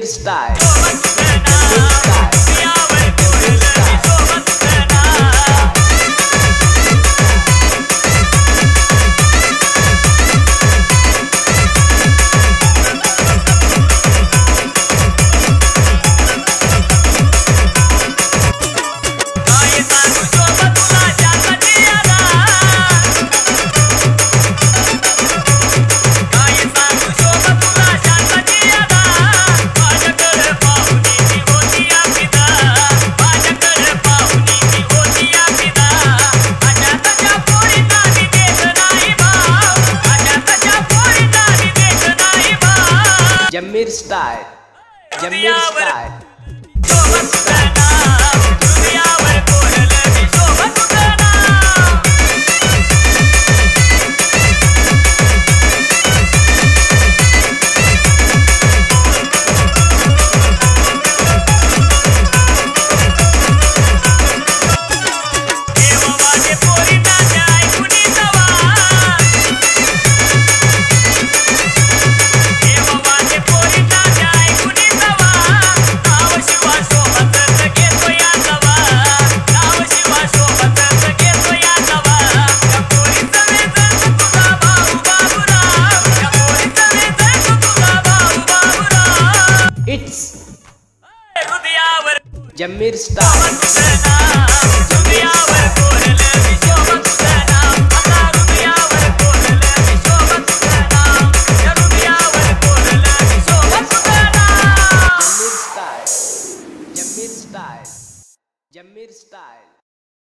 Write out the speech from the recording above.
Style Zameer Zameer style Zameer style. Zameer style Zameer style